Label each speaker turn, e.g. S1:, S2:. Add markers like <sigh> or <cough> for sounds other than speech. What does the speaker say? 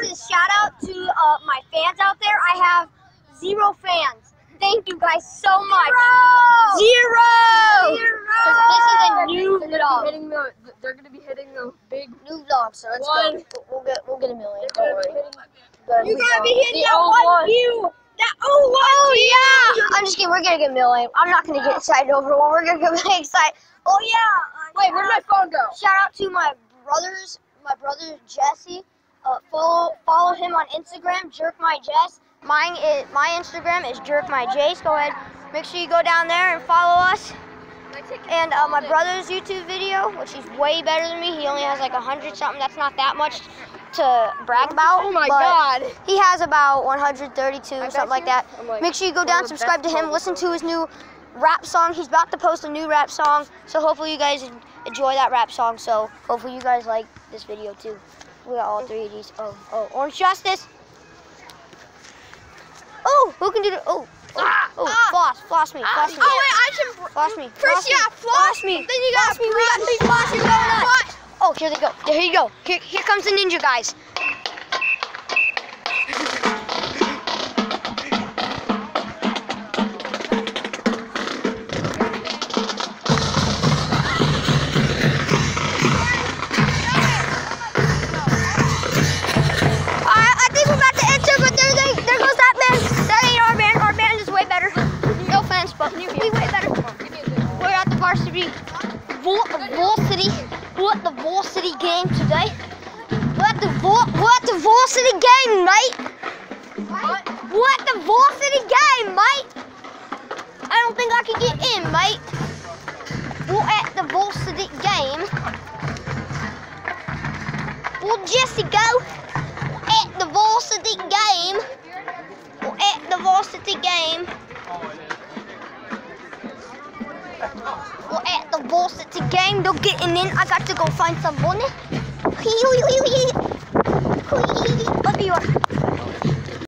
S1: to shout out to uh, my fans out there. I have zero fans. Thank you guys so much. Zero. Zero. This is a new
S2: They're
S1: vlog.
S2: hitting the. They're gonna be hitting the big.
S1: New vlog, so let's
S2: One.
S1: go. We'll get we'll get a million. Don't worry.
S2: hitting You gotta be hitting
S1: The
S2: that one
S1: view. That oh Oh yeah. I'm just kidding. We're gonna get a million. I'm not gonna get excited over one. We're gonna get <laughs> really excited. Oh yeah.
S2: Wait, where'd my phone go?
S1: Shout out to my brothers, my brother Jesse. Uh, follow follow him on Instagram, Jerk My Jess. Mine is my Instagram is Jerk My Jace. Go ahead, make sure you go down there and follow us. And uh, my brother's YouTube video, which he's way better than me. He only has like a hundred something. That's not that much to brag about.
S2: Oh my god.
S1: He has about 132, something like that.
S2: Like,
S1: Make sure you go down, subscribe to him, listen to his new rap song. He's about to post a new rap song, so hopefully you guys enjoy that rap song. So hopefully you guys like this video too. We got all three of these. Oh, oh, Orange Justice. Oh, who can do the? Oh, oh, oh
S2: ah.
S1: floss, floss me, floss me,
S2: Oh wait, I should.
S1: floss me.
S2: First,
S1: floss me,
S2: yeah, floss.
S1: me.
S2: Then you got
S1: floss me. We got three flosses going on. Oh, here they go. Here you go. Here, here comes the ninja guys. Vol, varsity, we're at the varsity game today. We're at the we're at the varsity game, mate. We're at the varsity game, mate. I don't think I can get in, mate. We're at the varsity game. Well, Jesse, go at the varsity game. Or at the varsity game. Or at the varsity game. They're getting in. I got to go find some me